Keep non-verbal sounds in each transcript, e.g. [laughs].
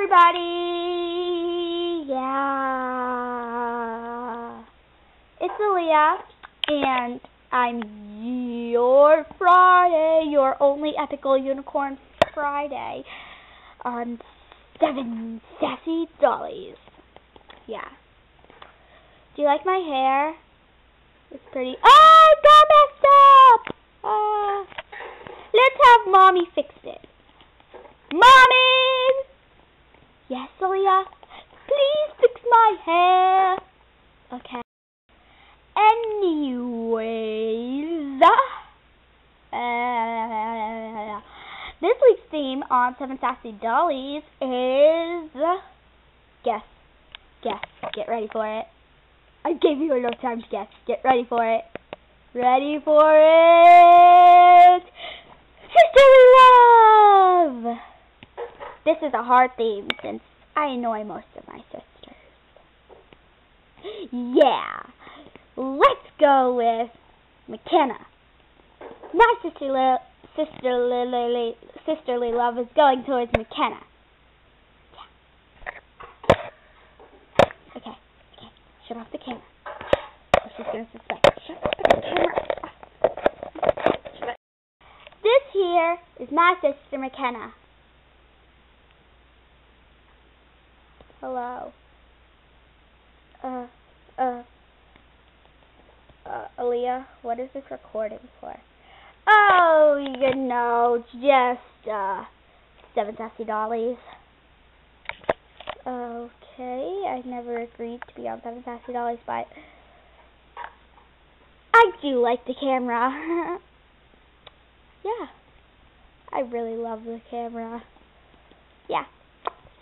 everybody! Yeah. It's Aaliyah, and I'm your Friday, your only ethical unicorn Friday on Seven Sassy Dollies. Yeah. Do you like my hair? It's pretty. Oh, it got messed up! Uh, let's have Mommy fix it. Mommy! Please fix my hair. Okay. Anyways, uh, this week's theme on Seven Sassy Dollies is guess, guess. Get ready for it. I gave you enough time to guess. Get ready for it. Ready for it? Sisterly love. This is a hard theme since I annoy most of my sisters. Yeah. Let's go with McKenna. My sisterly, sisterly, sisterly love is going towards McKenna. Yeah. Okay, okay. Shut off the camera. She's gonna suspect. Shut off the camera. This here is my sister McKenna. Hello. Uh, uh, uh, Aaliyah, what is this recording for? Oh, you know, just, uh, Seven Sassy Dollies. Okay, I never agreed to be on Seven Sassy Dollies, but I do like the camera. [laughs] yeah, I really love the camera. Yeah.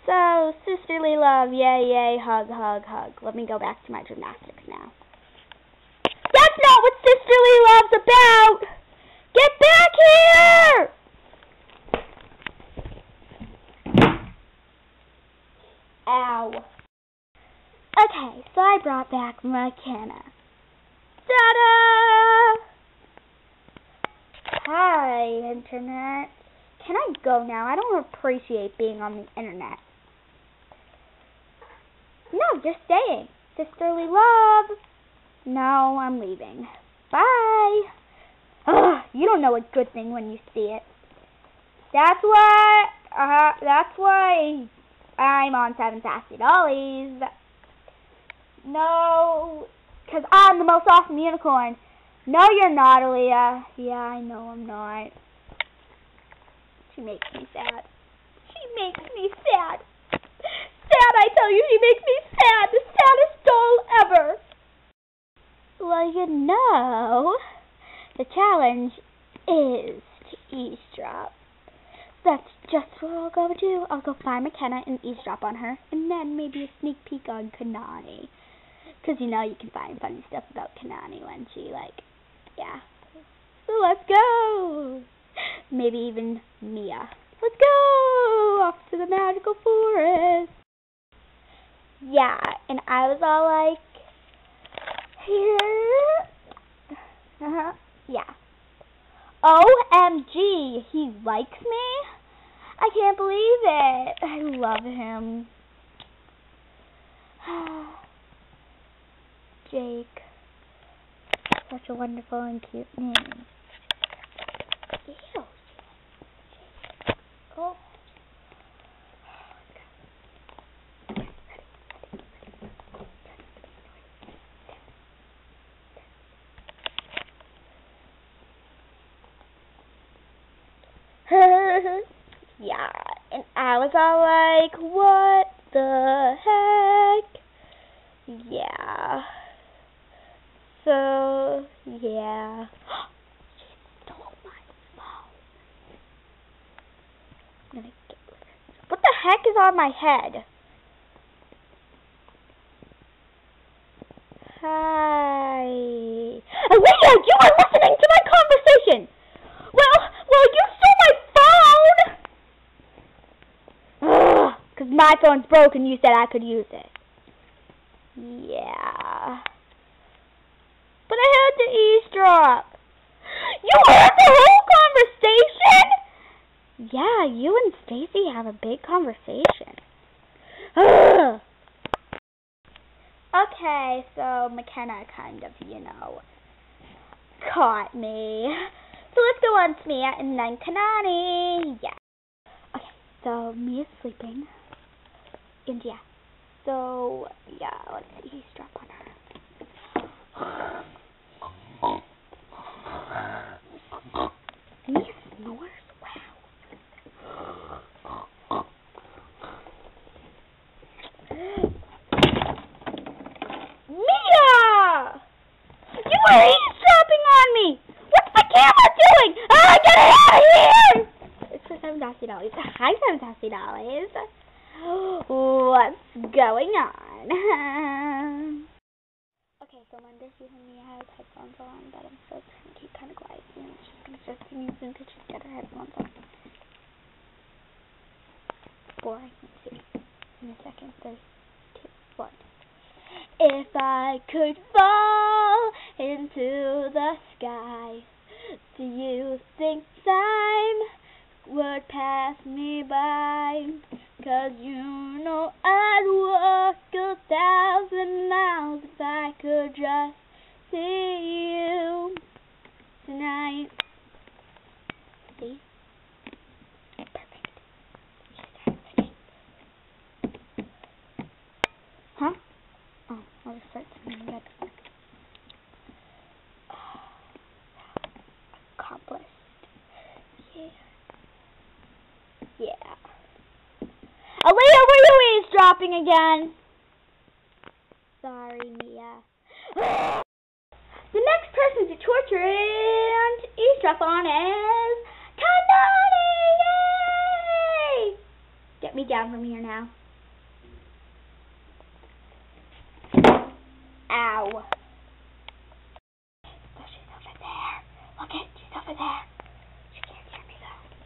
So, sisterly love, yay, yay, hug, hug, hug. Let me go back to my gymnastics now. That's not what sisterly love's about! Get back here! Ow. Okay, so I brought back McKenna. Ta-da! Hi, Internet. Can I go now? I don't appreciate being on the Internet. No, just staying. Sisterly love. No, I'm leaving. Bye. Ugh, you don't know a good thing when you see it. That's why, uh, that's why I'm on Seven Sassy Dollies. No, because I'm the most awesome unicorn. No, you're not, Aaliyah. Yeah, I know I'm not. She makes me sad. She makes me sad. Sad, I tell you, she makes me sad. The saddest doll ever. Well, you know, the challenge is to eavesdrop. That's just what I'll go do. I'll go find McKenna and eavesdrop on her, and then maybe a sneak peek on Kanani. Because, you know, you can find funny stuff about Kanani when she, like, yeah. So let's go! Maybe even Mia. Let's go! Off to the magical forest! Yeah, and I was all like, here. [laughs] Uh-huh. Yeah. OMG, he likes me? I can't believe it. I love him. [sighs] Jake. Such a wonderful and cute name. Ew. Oh. yeah, and I was all like, what the heck? Yeah. So, yeah. [gasps] What the heck is on my head? Hi. You are my phone's broken. You said I could use it. Yeah. But I had to eavesdrop. You heard the whole conversation? Yeah, you and Stacy have a big conversation. [sighs] Okay, so McKenna kind of, you know, caught me. So let's go on to Mia and then Kanani. Yeah. Okay, so Mia's sleeping. Yeah. So, yeah, let's see. Strap on her. Mia snores? Wow. Mia! You were eavesdropping on me! What's my camera doing? Ah, get it out of here! It's for Seven Sassy Dollies. Hi, Seven Sassy Dollies. What's going on? [laughs] okay, so Monday season Mia has headphones on, but I'm still trying to keep kind of quiet. Know, she's gonna start singing soon because she's got her headphones on. Boring. Let's see. In a second. Three, two, one. If I could fall into the sky, do you think time would pass me by? Cause you know I'd walk a thousand miles if I could just see you tonight. See? Perfect. Huh? Oh, I'll just start singing again. Accomplished. Yeah. Yeah. Aaliyah, were eavesdropping again? Sorry, Mia. the next person to torture and eavesdrop on is Kanani! Yay! Get me down from here now. Ow. Oh, she's over there. Look it, she's over there. She can't hear me though.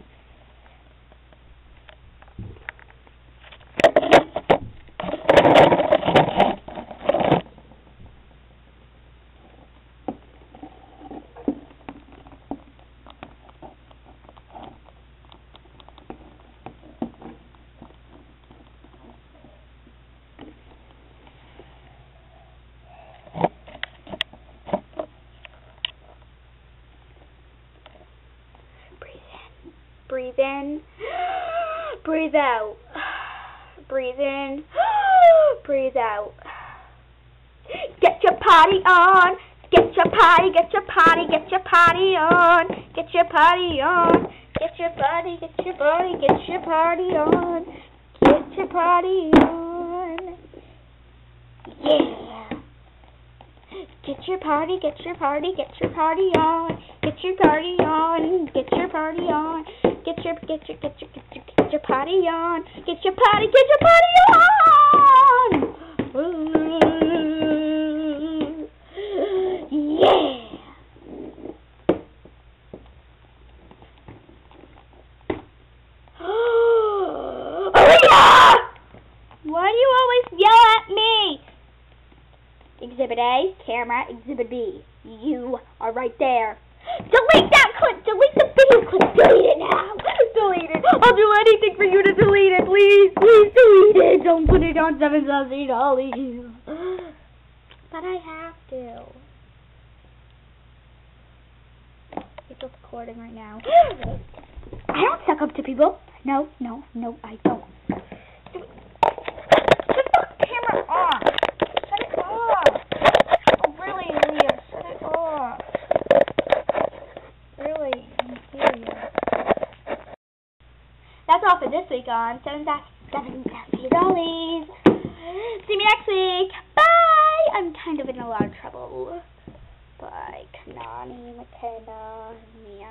Breathe in. Breathe out. Breathe in. Breathe out. Get your party on. Get your party, get your party, get your party on. Get your party on. Get your party, get your party, get your party on. Get your party on. Yeah. Get your party, get your party, get your party on. Get your party on. Get your party on. Get your get your get your get your get your party on. Get your party, get your party on. Yeah. [gasps] Aaliyah! Why do you always yell at me? Exhibit A, camera. Exhibit B, you are right there. Delete that clip! Delete the video clip! Delete it now! [laughs] Delete it! I'll do anything for you to delete it! Please! Please delete it! Don't put it on Seven Sassy Dollies! But I have to. It's recording right now. [gasps] I don't suck up to people. No, no, no, I don't. Just put the camera off. Shut it off. Oh, really, Leah, shut it off. Really, I'm serious. That's all for this week on Seven Sassy Dollies. See me next week. Bye. I'm kind of in a lot of trouble. Bye, Kanani, McKenna, Mia.